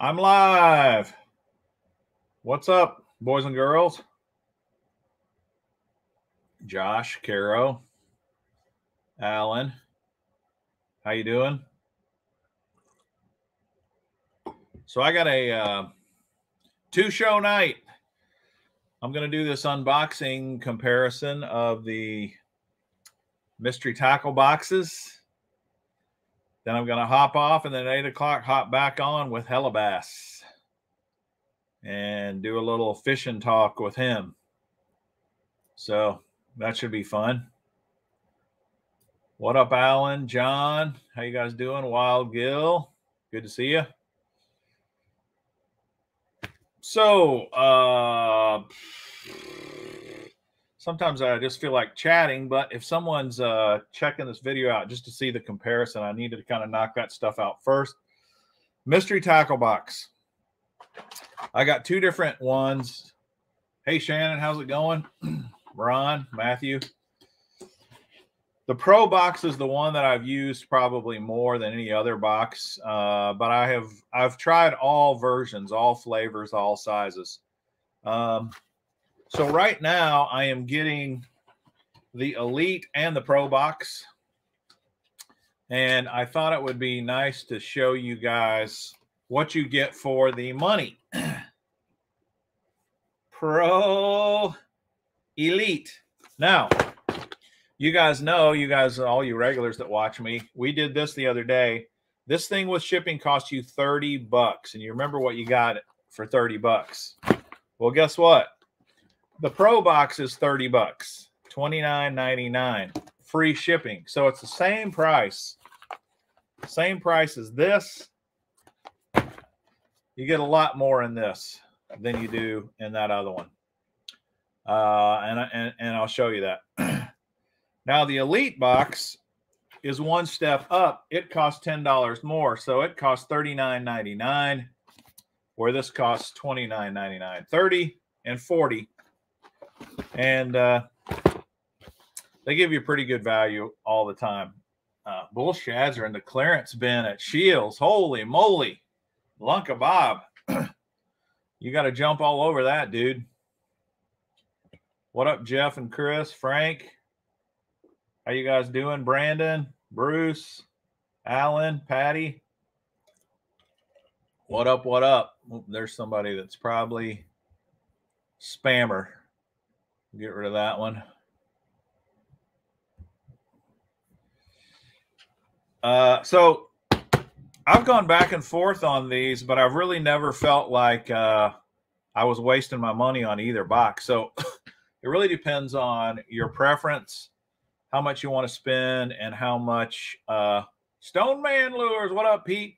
I'm live. What's up, boys and girls? Josh, Caro, Alan, how you doing? So I got a uh, two show night. I'm going to do this unboxing comparison of the mystery tackle boxes. Then I'm going to hop off and then at 8 o'clock hop back on with Hellabass and do a little fishing talk with him. So that should be fun. What up, Alan, John? How you guys doing? Wild Gill, good to see you. So, uh, sometimes I just feel like chatting, but if someone's uh, checking this video out just to see the comparison, I needed to kind of knock that stuff out first. Mystery tackle box. I got two different ones. Hey, Shannon, how's it going? Ron, Matthew. The Pro box is the one that I've used probably more than any other box, uh, but I have I've tried all versions, all flavors, all sizes. Um, so right now I am getting the Elite and the Pro box, and I thought it would be nice to show you guys what you get for the money. Pro Elite. Now, you guys know, you guys, all you regulars that watch me, we did this the other day. This thing with shipping cost you 30 bucks. And you remember what you got for 30 bucks. Well, guess what? The Pro box is 30 bucks, 29.99, free shipping. So it's the same price. Same price as this. You get a lot more in this than you do in that other one. Uh, and, and, and I'll show you that. Now the Elite box is one step up. It costs $10 more. So it costs $39.99, where this costs $29.99, 30 and 40 And uh, they give you pretty good value all the time. Uh, bull shads are in the clearance bin at Shields. Holy moly. Lunka Bob. you got to jump all over that, dude. What up, Jeff and Chris, Frank? How you guys doing? Brandon, Bruce, Alan, Patty. What up? What up? there's somebody that's probably spammer. Get rid of that one. Uh, so I've gone back and forth on these, but I've really never felt like uh, I was wasting my money on either box. So it really depends on your preference how much you want to spend and how much uh, Stone Man lures. What up, Pete?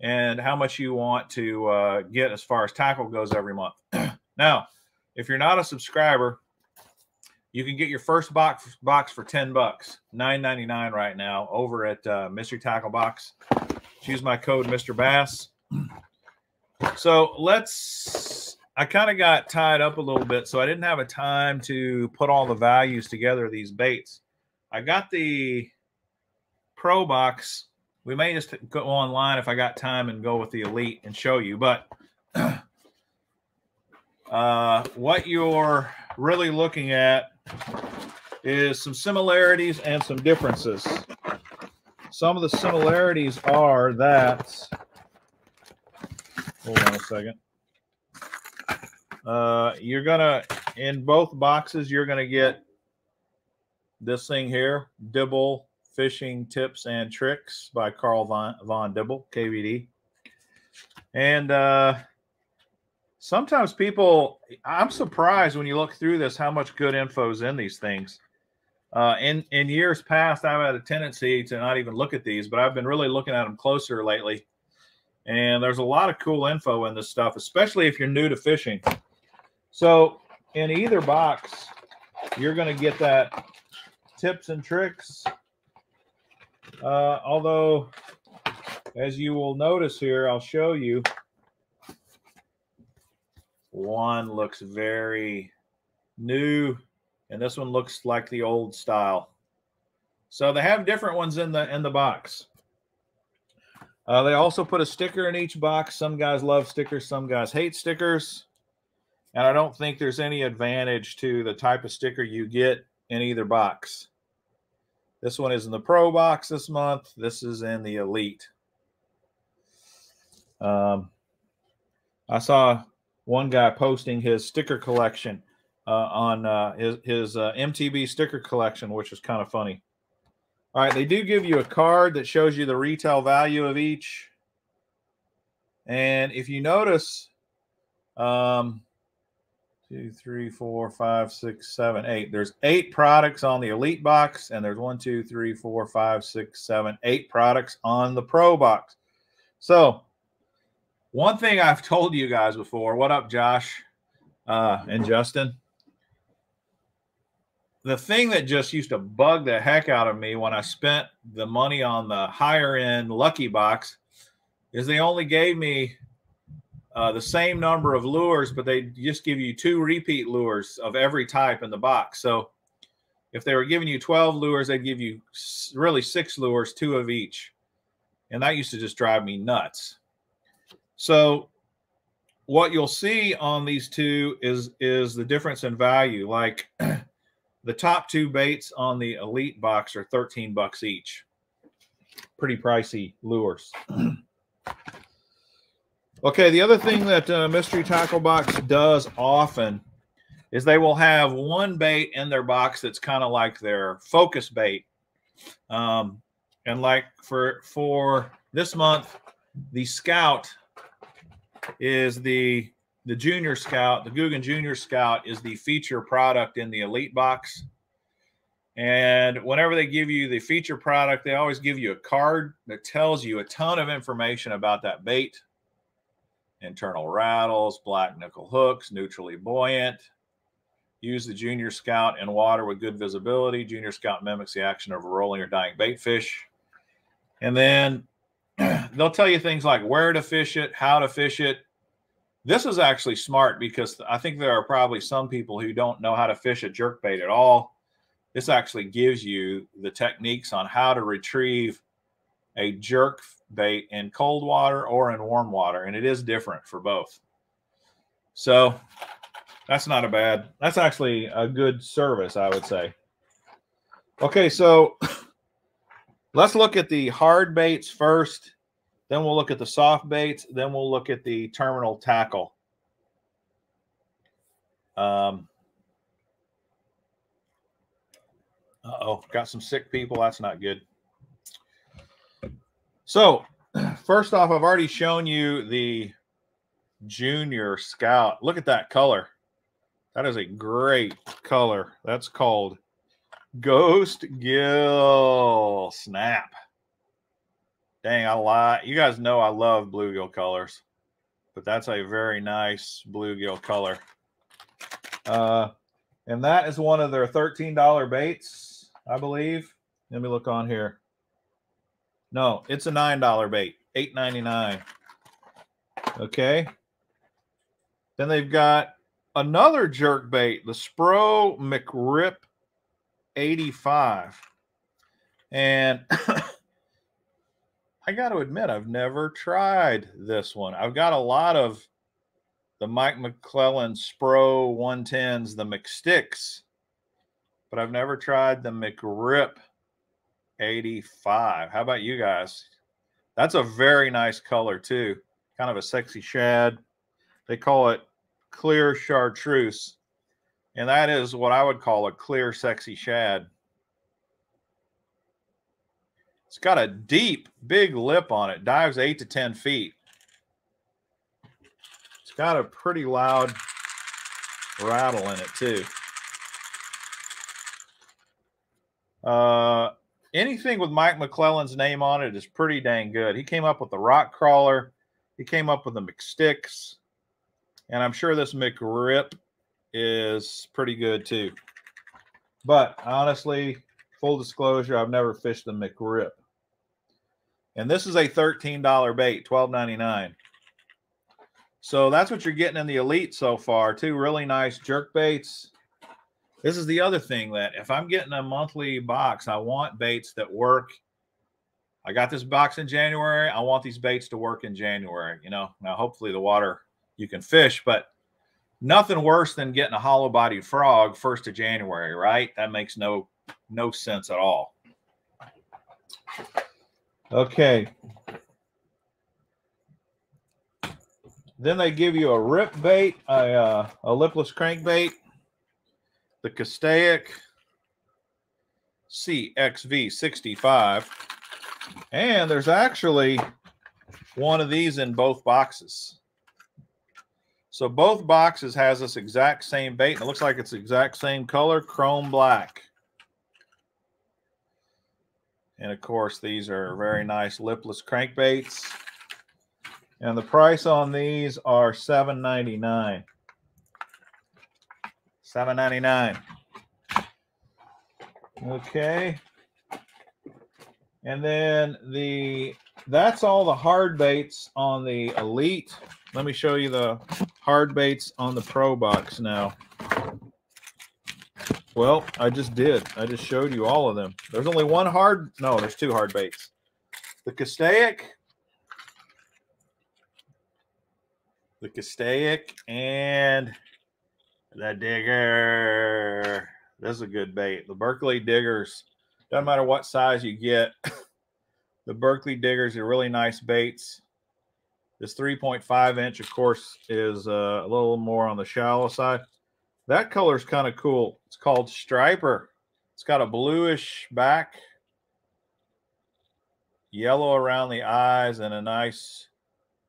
And how much you want to uh, get as far as tackle goes every month. now, if you're not a subscriber, you can get your first box box for 10 bucks, 9.99 right now over at uh, Mystery Tackle Box. Use my code Mr. Bass. So let's I kind of got tied up a little bit, so I didn't have a time to put all the values together of these baits. I got the Pro box. We may just go online if I got time and go with the Elite and show you. But uh, what you're really looking at is some similarities and some differences. Some of the similarities are that. Hold on a second. Uh, you're gonna in both boxes. You're gonna get this thing here, Dibble Fishing Tips and Tricks by Carl Von, Von Dibble, KVD. And uh, sometimes people, I'm surprised when you look through this how much good info is in these things. Uh, in in years past, I've had a tendency to not even look at these, but I've been really looking at them closer lately. And there's a lot of cool info in this stuff, especially if you're new to fishing. So in either box, you're going to get that tips and tricks. Uh, although, as you will notice here, I'll show you. One looks very new, and this one looks like the old style. So they have different ones in the in the box. Uh, they also put a sticker in each box. Some guys love stickers, some guys hate stickers. And I don't think there's any advantage to the type of sticker you get in either box. This one is in the Pro box this month. This is in the Elite. Um, I saw one guy posting his sticker collection uh, on uh, his, his uh, MTB sticker collection, which is kind of funny. All right, they do give you a card that shows you the retail value of each. And if you notice, um, two, three, four, five, six, seven, eight. There's eight products on the Elite box, and there's one, two, three, four, five, six, seven, eight products on the Pro box. So, one thing I've told you guys before. What up, Josh uh, and Justin? the thing that just used to bug the heck out of me when I spent the money on the higher end Lucky Box is they only gave me uh, the same number of lures, but they just give you two repeat lures of every type in the box. So if they were giving you 12 lures, they'd give you really six lures, two of each. And that used to just drive me nuts. So what you'll see on these two is is the difference in value. Like The top two baits on the Elite box are 13 bucks each. Pretty pricey lures. okay, the other thing that uh, Mystery Tackle Box does often is they will have one bait in their box that's kind of like their focus bait. Um, and like for for this month, the Scout is the the Junior Scout, the Googan Junior Scout is the feature product in the Elite box. And whenever they give you the feature product, they always give you a card that tells you a ton of information about that bait internal rattles, black nickel hooks, neutrally buoyant. Use the Junior Scout in water with good visibility. Junior Scout mimics the action of a rolling or dying bait fish. And then they'll tell you things like where to fish it, how to fish it, this is actually smart because I think there are probably some people who don't know how to fish a jerk bait at all. This actually gives you the techniques on how to retrieve a jerk bait in cold water or in warm water, and it is different for both. So that's not a bad, that's actually a good service, I would say. Okay, so let's look at the hard baits first then we'll look at the soft baits. Then we'll look at the terminal tackle. Um, uh-oh, got some sick people. That's not good. So, first off, I've already shown you the Junior Scout. Look at that color. That is a great color. That's called Ghost Gill Snap. Dang, I lie. You guys know I love bluegill colors, but that's a very nice bluegill color. Uh, and that is one of their $13 baits, I believe. Let me look on here. No, it's a $9 bait, $8.99. Okay. Then they've got another jerk bait, the Spro McRip 85. And I got to admit, I've never tried this one. I've got a lot of the Mike McClelland Spro 110s, the McSticks, but I've never tried the McRip 85. How about you guys? That's a very nice color, too. Kind of a sexy shad. They call it clear chartreuse, and that is what I would call a clear, sexy shad. It's got a deep, big lip on it, dives eight to 10 feet. It's got a pretty loud rattle in it, too. Uh, anything with Mike McClelland's name on it is pretty dang good. He came up with the rock crawler, he came up with the McSticks, and I'm sure this McRip is pretty good too. But honestly, full disclosure, I've never fished the McRip. And this is a $13 bait, $12.99. So that's what you're getting in the Elite so far. Two really nice jerk baits. This is the other thing that if I'm getting a monthly box, I want baits that work I got this box in January. I want these baits to work in January. You know, now hopefully the water you can fish, but nothing worse than getting a hollow bodied frog first of January, right? That makes no no sense at all. Okay. Then they give you a rip bait, a, uh, a lipless crankbait, the Castaic CXV65. And there's actually one of these in both boxes. So both boxes has this exact same bait. And it looks like it's exact same color, chrome black. And of course, these are very nice lipless crankbaits. And the price on these are $7.99. $7.99. Okay. And then the that's all the hard baits on the Elite. Let me show you the hard baits on the Pro box now. Well, I just did. I just showed you all of them. There's only one hard. No, there's two hard baits. The Castaic, the Castaic, and the Digger. This is a good bait. The Berkley Diggers. Doesn't matter what size you get. the Berkley Diggers are really nice baits. This 3.5 inch, of course, is uh, a little more on the shallow side. That color is kind of cool. It's called Striper. It's got a bluish back, yellow around the eyes, and a nice,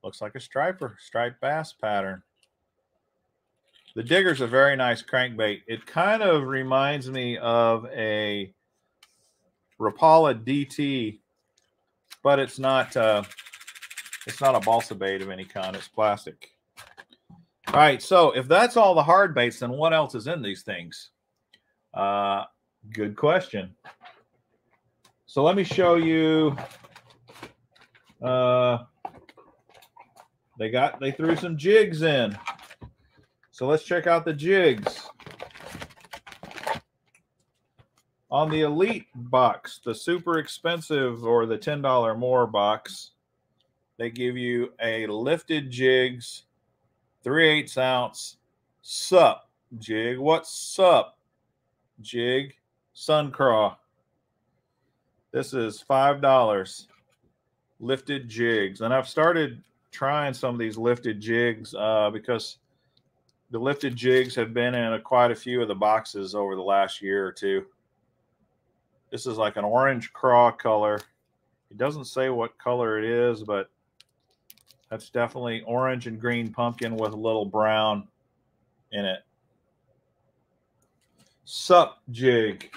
looks like a striper, striped bass pattern. The digger's a very nice crankbait. It kind of reminds me of a Rapala DT, but it's not uh, it's not a balsa bait of any kind. It's plastic. All right, so if that's all the hard baits, then what else is in these things? Uh, good question. So let me show you. Uh, they got they threw some jigs in. So let's check out the jigs. On the Elite box, the super expensive or the $10 more box, they give you a lifted jigs 3 eighths ounce sup jig. What's sup jig? Suncraw. This is $5 lifted jigs. And I've started trying some of these lifted jigs uh, because the lifted jigs have been in a, quite a few of the boxes over the last year or two. This is like an orange craw color. It doesn't say what color it is, but that's definitely orange and green pumpkin with a little brown in it. Sup jig.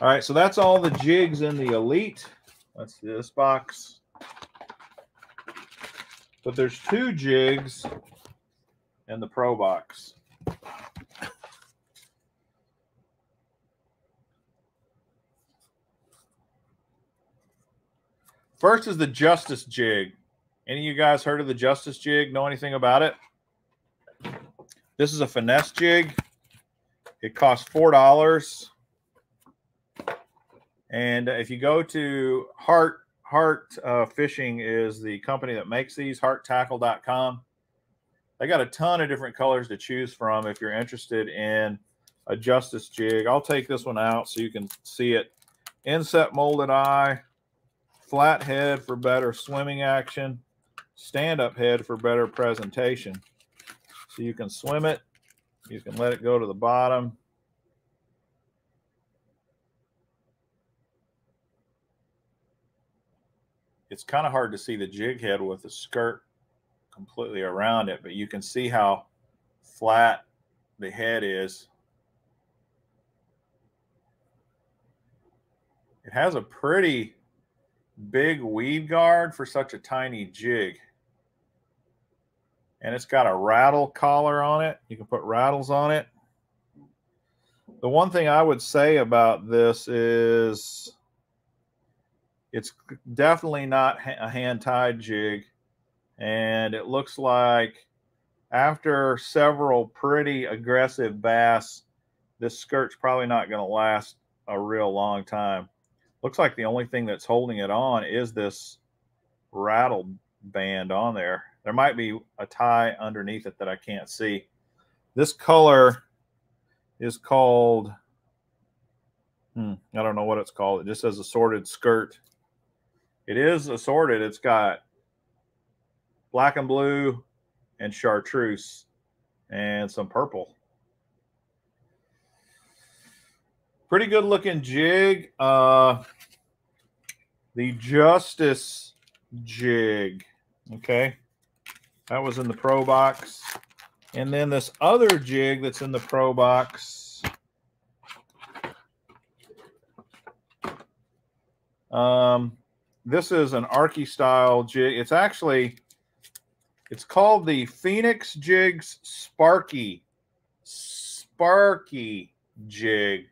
All right, so that's all the jigs in the Elite. See this box. But there's two jigs in the Pro box. First is the Justice Jig. Any of you guys heard of the Justice Jig? Know anything about it? This is a finesse jig. It costs four dollars. And if you go to Heart Heart uh, Fishing is the company that makes these. HeartTackle.com. They got a ton of different colors to choose from. If you're interested in a Justice jig, I'll take this one out so you can see it. Inset molded eye flat head for better swimming action, stand up head for better presentation. So you can swim it, you can let it go to the bottom. It's kind of hard to see the jig head with the skirt completely around it, but you can see how flat the head is. It has a pretty big weed guard for such a tiny jig. And it's got a rattle collar on it. You can put rattles on it. The one thing I would say about this is it's definitely not a hand tied jig. And it looks like after several pretty aggressive bass, this skirt's probably not going to last a real long time. Looks like the only thing that's holding it on is this rattle band on there. There might be a tie underneath it that I can't see. This color is called, hmm, I don't know what it's called. It just says assorted skirt. It is assorted. It's got black and blue and chartreuse and some purple. Pretty good looking jig. Uh, the Justice jig. Okay. That was in the Pro box. And then this other jig that's in the Pro box. Um, this is an Arky style jig. It's actually, it's called the Phoenix Jigs Sparky. Sparky jig.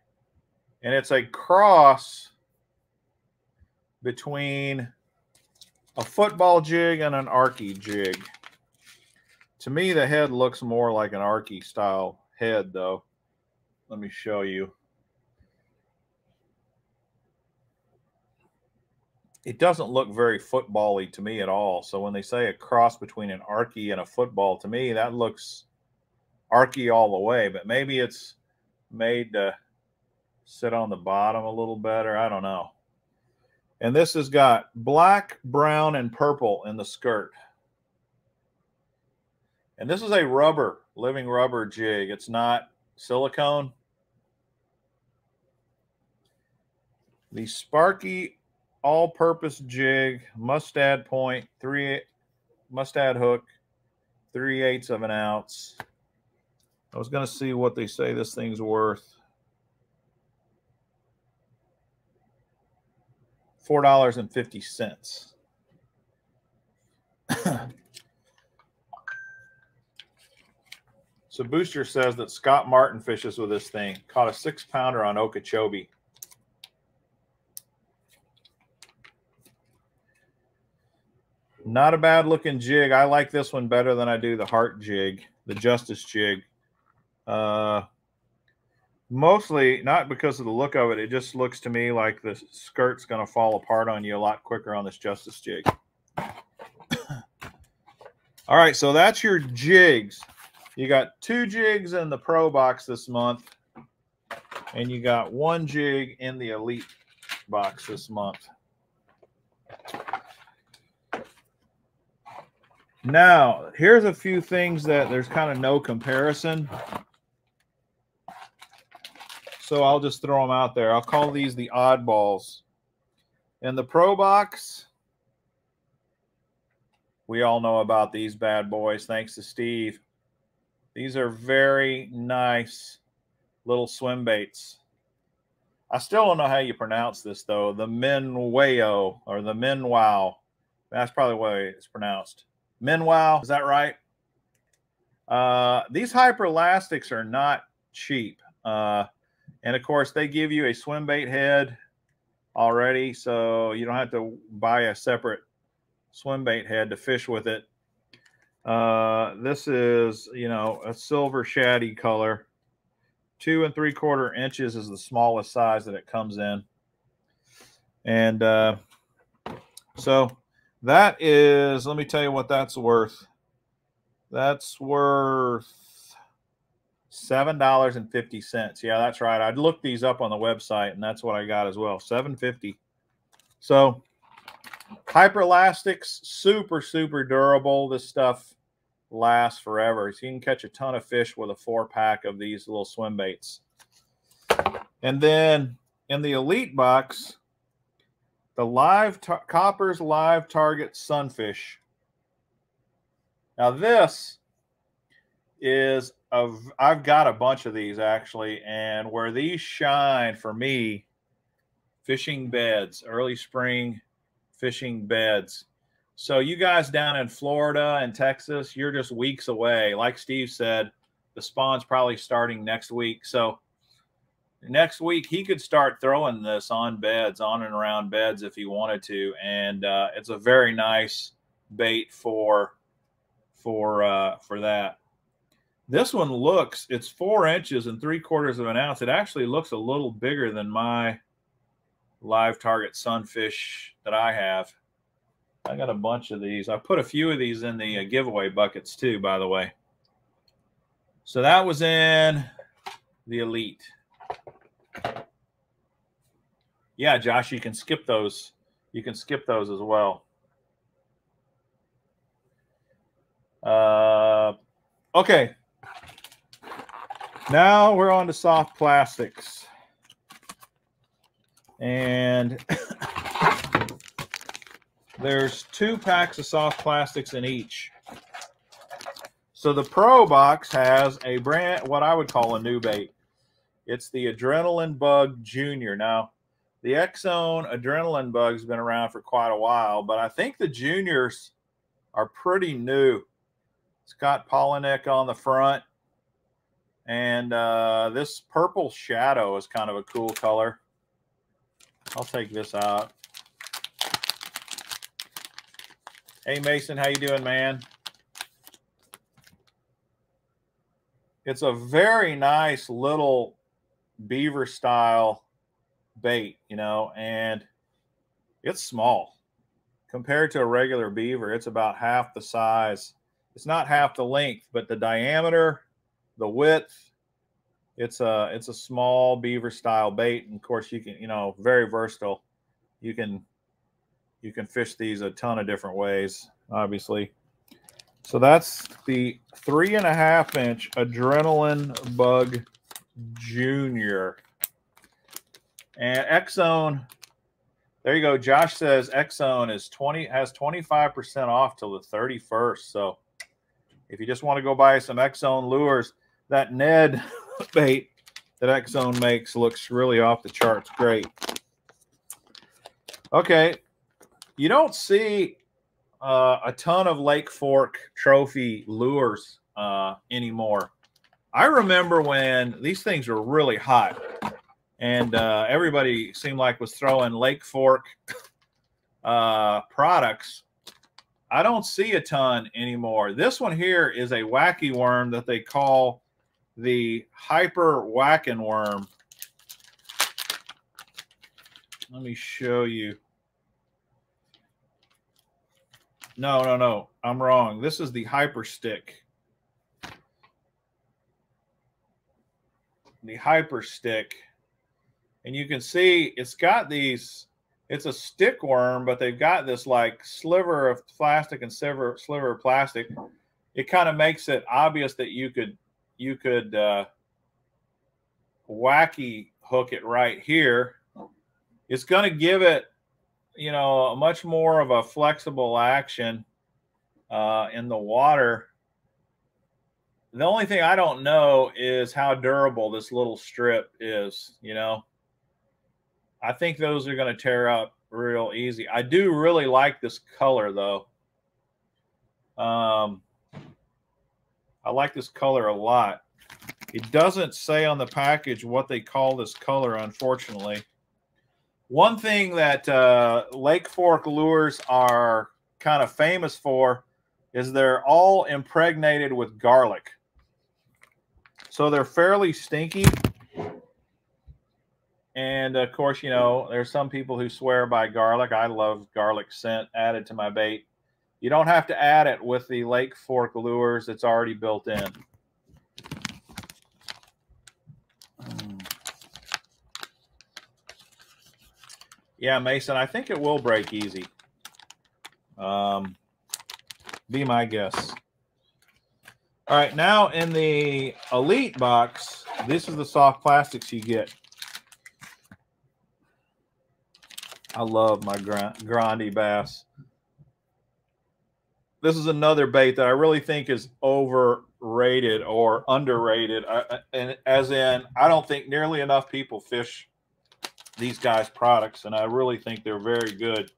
And it's a cross between a football jig and an Arky jig. To me, the head looks more like an Arky style head, though. Let me show you. It doesn't look very football-y to me at all. So when they say a cross between an Arky and a football, to me, that looks Arky all the way. But maybe it's made to sit on the bottom a little better. I don't know. And this has got black, brown, and purple in the skirt. And this is a rubber, living rubber jig. It's not silicone. The Sparky all-purpose jig, mustad point, three mustad hook, three eighths of an ounce. I was going to see what they say this thing's worth. Four dollars and fifty cents. so Booster says that Scott Martin fishes with this thing. Caught a six pounder on Okeechobee. Not a bad looking jig. I like this one better than I do the Heart jig, the Justice jig. Uh, Mostly not because of the look of it. It just looks to me like the skirt's going to fall apart on you a lot quicker on this Justice jig. All right, so that's your jigs. You got two jigs in the Pro box this month, and you got one jig in the Elite box this month. Now, here's a few things that there's kind of no comparison. So I'll just throw them out there. I'll call these the oddballs. In the Pro Box, we all know about these bad boys, thanks to Steve. These are very nice little swim baits. I still don't know how you pronounce this, though. The Minwao or the Minwow. That's probably the way it's pronounced. Minwow, is that right? Uh, these hyperelastics are not cheap. Uh, and of course, they give you a swim bait head already, so you don't have to buy a separate swim bait head to fish with it. Uh, this is, you know, a silver shaddy color. Two and three quarter inches is the smallest size that it comes in. And uh, so that is, let me tell you what that's worth. That's worth Seven dollars and fifty cents. Yeah, that's right. I'd looked these up on the website, and that's what I got as well. Seven fifty. So, hyperelastics, super super durable. This stuff lasts forever. So you can catch a ton of fish with a four pack of these little swim baits. And then in the elite box, the live Koppers live target sunfish. Now this is of I've got a bunch of these actually, and where these shine for me, fishing beds, early spring fishing beds. So you guys down in Florida and Texas, you're just weeks away. Like Steve said, the spawn's probably starting next week. So next week he could start throwing this on beds, on and around beds if he wanted to, and uh, it's a very nice bait for for uh, for that. This one looks, it's four inches and three quarters of an ounce. It actually looks a little bigger than my live target sunfish that I have. I got a bunch of these. I put a few of these in the uh, giveaway buckets too, by the way. So that was in the elite. Yeah, Josh, you can skip those. You can skip those as well. Uh, okay. Now we're on to soft plastics. And there's two packs of soft plastics in each. So the Pro box has a brand, what I would call a new bait. It's the Adrenaline Bug Junior. Now, the X Zone Adrenaline Bug's been around for quite a while, but I think the Juniors are pretty new. It's got Palaniuk on the front. And uh, this purple shadow is kind of a cool color. I'll take this out. Hey Mason, how you doing, man? It's a very nice little beaver style bait, you know, and it's small compared to a regular beaver. It's about half the size. It's not half the length, but the diameter, the width, it's a it's a small beaver style bait. And of course you can you know very versatile. You can you can fish these a ton of different ways obviously. So that's the three and a half inch adrenaline bug junior. And X Zone there you go. Josh says X Zone is 20 has 25 percent off till the 31st so if you just want to go buy some X Zone lures that ned bait that X Zone makes looks really off the charts great. Okay, you don't see uh, a ton of Lake Fork trophy lures uh, anymore. I remember when these things were really hot, and uh, everybody seemed like was throwing Lake Fork uh, products. I don't see a ton anymore. This one here is a wacky worm that they call the hyper whacking worm. Let me show you. No, no, no. I'm wrong. This is the hyper stick. The hyper stick. And you can see it's got these, it's a stick worm, but they've got this like sliver of plastic and sliver, sliver of plastic. It kind of makes it obvious that you could you could uh, wacky hook it right here. It's going to give it, you know, much more of a flexible action uh, in the water. The only thing I don't know is how durable this little strip is, you know. I think those are going to tear up real easy. I do really like this color though. Um, I like this color a lot. It doesn't say on the package what they call this color, unfortunately. One thing that uh, Lake Fork lures are kind of famous for is they're all impregnated with garlic. So they're fairly stinky. And of course, you know, there's some people who swear by garlic. I love garlic scent added to my bait. You don't have to add it with the Lake Fork lures. It's already built in. Yeah, Mason, I think it will break easy. Um, be my guess. All right, now in the Elite box, this is the soft plastics you get. I love my Grande bass this is another bait that I really think is overrated or underrated. I, and as in, I don't think nearly enough people fish these guys' products, and I really think they're very good.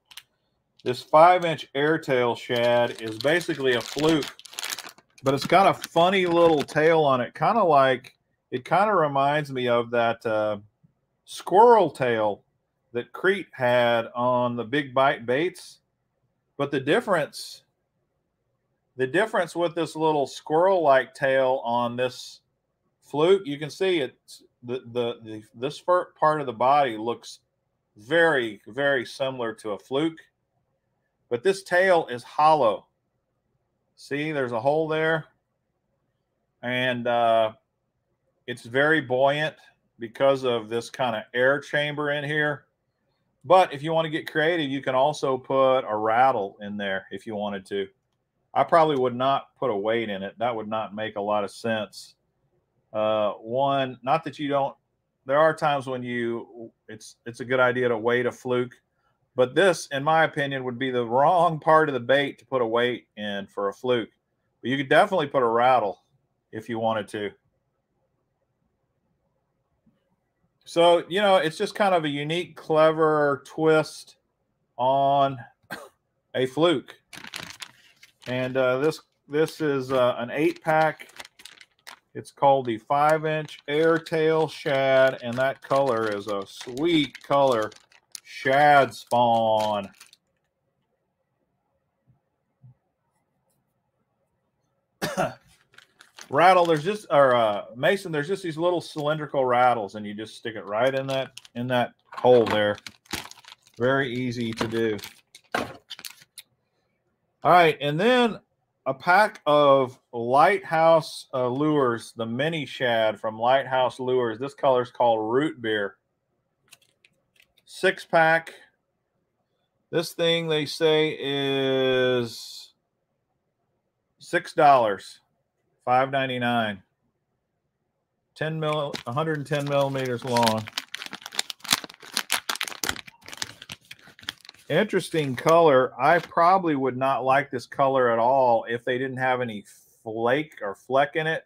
This five inch airtail shad is basically a fluke, but it's got a funny little tail on it, kind of like it kind of reminds me of that uh, squirrel tail that Crete had on the big bite baits. But the difference the difference with this little squirrel-like tail on this fluke, you can see it's the, the, the this part of the body looks very, very similar to a fluke. But this tail is hollow. See, there's a hole there. And uh, it's very buoyant because of this kind of air chamber in here. But if you want to get creative, you can also put a rattle in there if you wanted to. I probably would not put a weight in it. That would not make a lot of sense. Uh, one, not that you don't. There are times when you it's it's a good idea to weight a fluke, but this, in my opinion, would be the wrong part of the bait to put a weight in for a fluke. But you could definitely put a rattle if you wanted to. So, you know, it's just kind of a unique, clever twist on a fluke. And uh, this this is uh, an eight pack. It's called the five inch Airtail Shad, and that color is a sweet color shad spawn. rattle there's just or uh mason there's just these little cylindrical rattles and you just stick it right in that in that hole there very easy to do all right and then a pack of lighthouse uh, lures the mini shad from lighthouse lures. This color is called root beer. Six pack. This thing they say is six dollars 599 10 mil 110 millimeters long interesting color. I probably would not like this color at all if they didn't have any flake or fleck in it.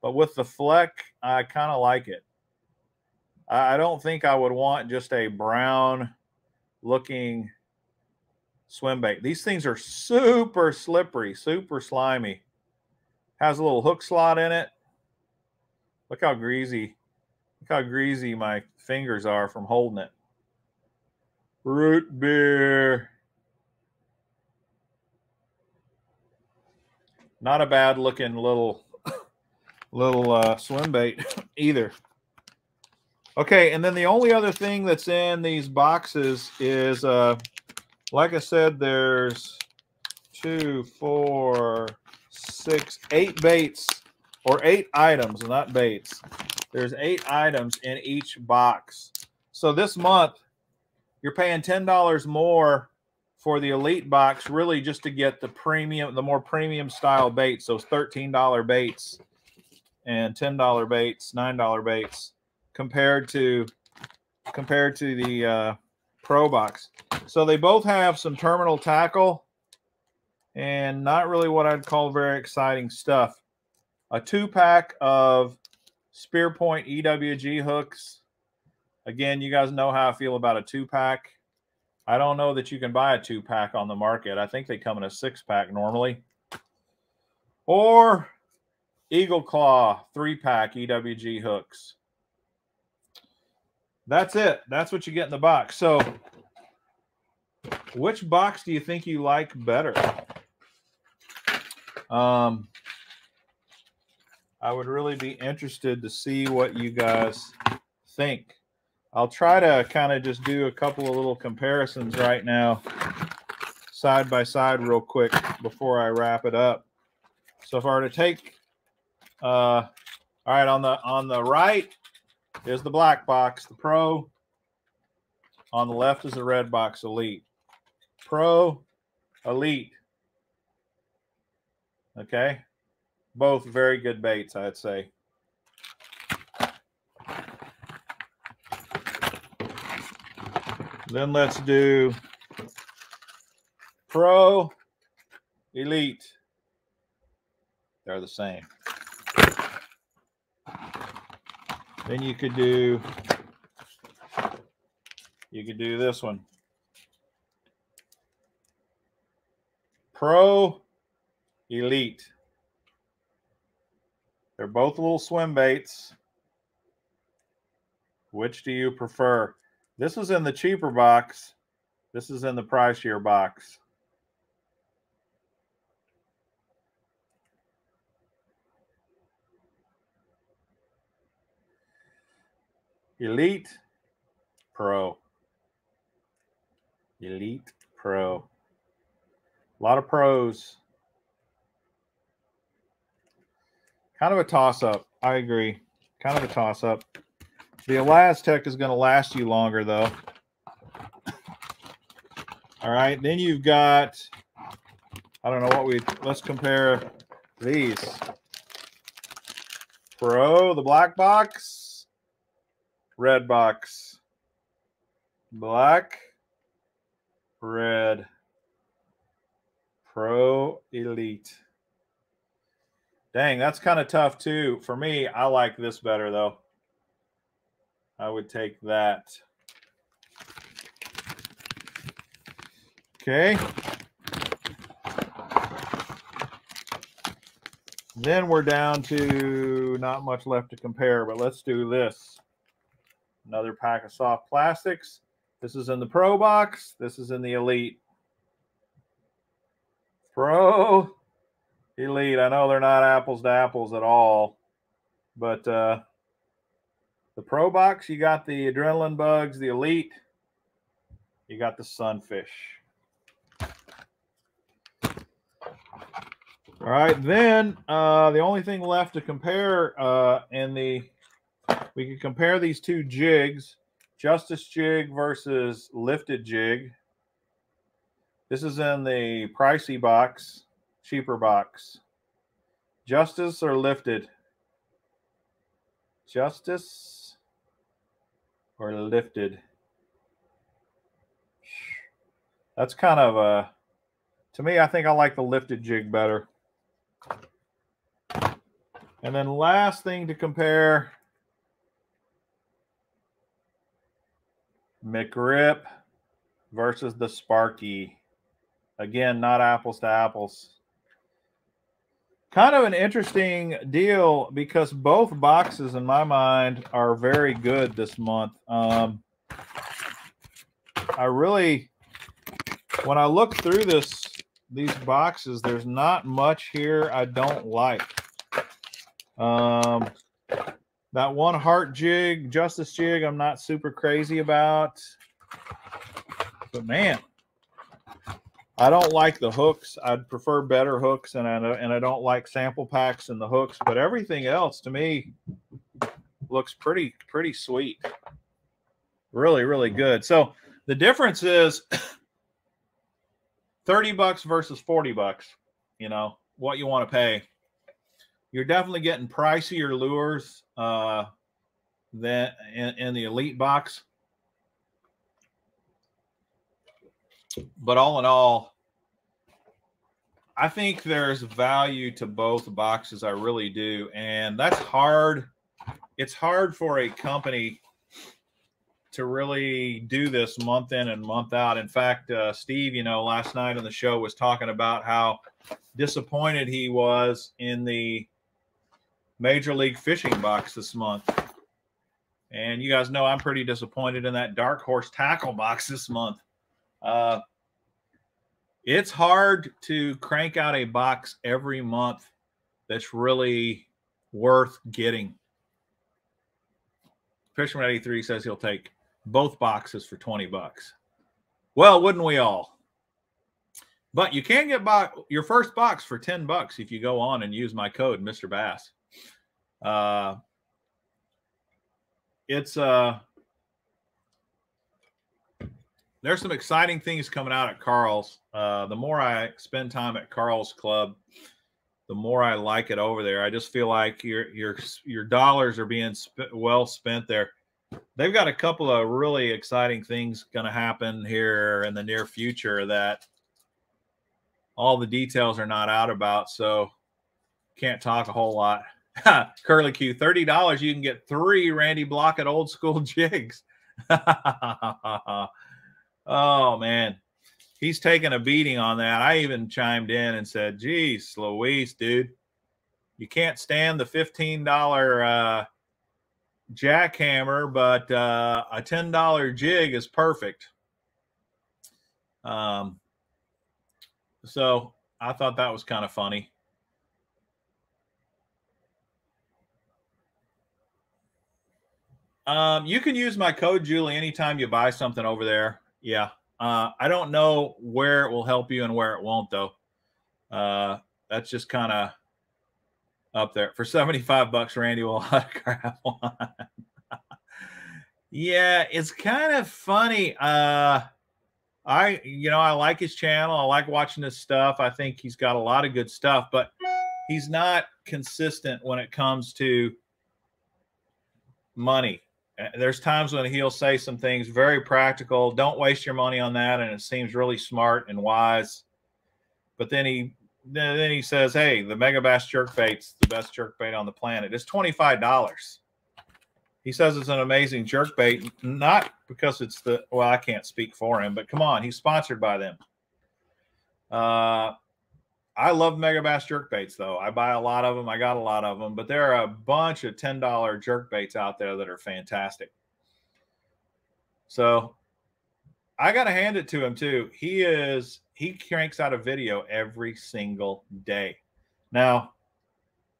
But with the fleck i kind of like it. I don't think i would want just a brown looking swim bait. These things are super slippery super slimy. Has a little hook slot in it. Look how greasy, look how greasy my fingers are from holding it. Root beer. Not a bad looking little little uh, swim bait either. Okay, and then the only other thing that's in these boxes is, uh, like I said, there's two, four, six, eight baits or eight items, not baits. There's eight items in each box. So this month, you're paying $10 more for the elite box, really just to get the premium, the more premium style baits, those $13 baits and $10 baits, $9 baits compared to compared to the uh, pro box. So they both have some terminal tackle and not really what I'd call very exciting stuff. A two pack of Spearpoint EWG hooks. Again, you guys know how I feel about a two pack. I don't know that you can buy a two pack on the market. I think they come in a six pack normally. Or Eagle Claw three pack EWG hooks. That's it. That's what you get in the box. So, which box do you think you like better? Um, I would really be interested to see what you guys think. I'll try to kind of just do a couple of little comparisons right now, side by side, real quick before I wrap it up. So if I were to take, uh, all right, on the on the right is the black box, the Pro. On the left is the red box, Elite. Pro, Elite. Okay. Both very good baits, I'd say. Then let's do Pro, Elite. They're the same. Then you could do you could do this one. Pro Elite. They're both little swim baits. Which do you prefer? This is in the cheaper box. This is in the pricier box. Elite Pro. Elite Pro. A lot of pros. Kind of a toss up. I agree. Kind of a toss up. The ElaZtech is going to last you longer, though. All right. Then you've got, I don't know what we, let's compare these. Pro, the black box, red box, black, red, pro elite. Dang, that's kind of tough too. For me, I like this better though. I would take that. Okay. Then we're down to not much left to compare, but let's do this. Another pack of soft plastics. This is in the Pro box. This is in the Elite. Pro, Elite. I know they're not apples to apples at all, but uh, the Pro box, you got the Adrenaline Bugs, the Elite, you got the Sunfish. All right, then uh, the only thing left to compare uh, in the we can compare these two jigs, Justice jig versus lifted jig. This is in the pricey box, cheaper box. Justice or lifted? Justice or lifted? That's kind of a, to me, I think I like the lifted jig better. And then last thing to compare McRip versus the Sparky. Again, not apples to apples. Kind of an interesting deal because both boxes, in my mind, are very good this month. Um, I really, when I look through this, these boxes, there's not much here I don't like. Um, that one heart jig, Justice jig, I'm not super crazy about. But man, I don't like the hooks. I'd prefer better hooks, and I and I don't like sample packs and the hooks. But everything else to me looks pretty pretty sweet. Really, really good. So the difference is 30 bucks versus 40 bucks. You know what you want to pay. You're definitely getting pricier lures uh, than in, in the elite box. But all in all, I think there's value to both boxes. I really do. And that's hard. It's hard for a company to really do this month in and month out. In fact, uh, Steve, you know, last night on the show was talking about how disappointed he was in the Major League Fishing box this month. And you guys know I'm pretty disappointed in that Dark Horse tackle box this month. Uh, it's hard to crank out a box every month that's really worth getting. Fisherman 83 says he'll take both boxes for 20 bucks. Well, wouldn't we all? But you can get your first box for 10 bucks if you go on and use my code, Mr. Bass. Uh, it's uh there's some exciting things coming out at Karl's. Uh, the more I spend time at Karl's Club, the more I like it over there. I just feel like your your your dollars are being sp- well spent there. They've got a couple of really exciting things going to happen here in the near future that all the details are not out about, so can't talk a whole lot. Curly Q, thirty dollars, you can get three Randy Blaukat old school jigs. Oh man, he's taking a beating on that. I even chimed in and said, "Geez, Louise, dude, you can't stand the fifteen dollar uh, jackhammer, but uh, a ten dollar jig is perfect." Um, so I thought that was kind of funny. Um, you can use my code Julie anytime you buy something over there. Yeah, Uh, I don't know where it will help you and where it won't, though. Uh, that's just kind of up there for 75 bucks. Randy will autograph one. yeah, it's kind of funny. Uh, I, you know, I like his channel. I like watching his stuff. I think he's got a lot of good stuff, but he's not consistent when it comes to money. There's times when he'll say some things very practical. Don't waste your money on that, and it seems really smart and wise. But then he then he says, "Hey, the Megabass jerkbait's the best jerk jerkbait on the planet. It's twenty five dollars." He says it's an amazing jerk jerkbait, not because it's the well, I can't speak for him, but come on, he's sponsored by them. Uh, I love Mega Megabass jerkbaits though. I buy a lot of them. I got a lot of them, but there are a bunch of $10 jerkbaits out there that are fantastic. So I got to hand it to him too. He is, he cranks out a video every single day. Now,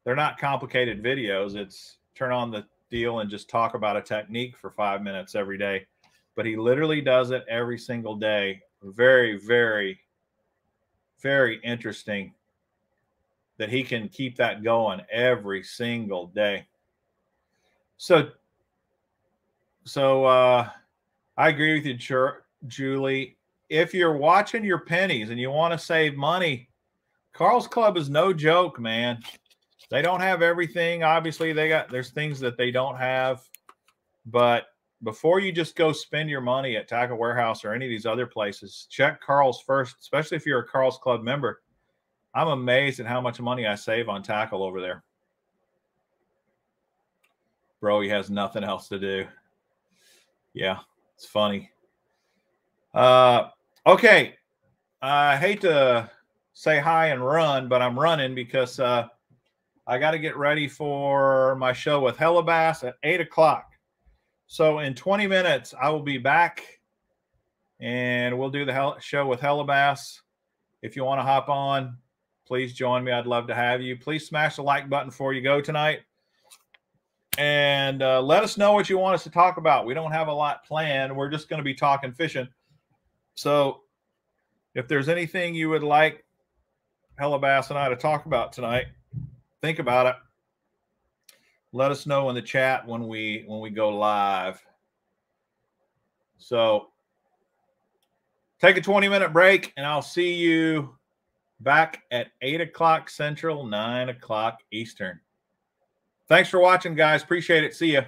they're not complicated videos. It's turn on the deal and just talk about a technique for five minutes every day. But he literally does it every single day. Very, very very interesting that he can keep that going every single day. So, so uh, I agree with you, Julie. If you're watching your pennies and you want to save money, Karl's Club is no joke, man. They don't have everything. Obviously, they got there's things that they don't have, but before you just go spend your money at Tackle Warehouse or any of these other places, check Karl's first, especially if you're a Karl's Club member. I'm amazed at how much money I save on tackle over there. Bro, he has nothing else to do. Yeah, it's funny. Uh, okay. I hate to say hi and run, but I'm running because uh, I got to get ready for my show with Hellabass at eight o'clock. So in 20 minutes, I will be back and we'll do the show with Hellabass. If you want to hop on, please join me. I'd love to have you. Please smash the like button before you go tonight. And uh, let us know what you want us to talk about. We don't have a lot planned. We're just going to be talking fishing. So if there's anything you would like Hellabass and I to talk about tonight, think about it let us know in the chat when we when we go live. So take a 20 minute break and I'll see you back at 8 o'clock Central, 9 o'clock Eastern. Thanks for watching, guys. Appreciate it. See you.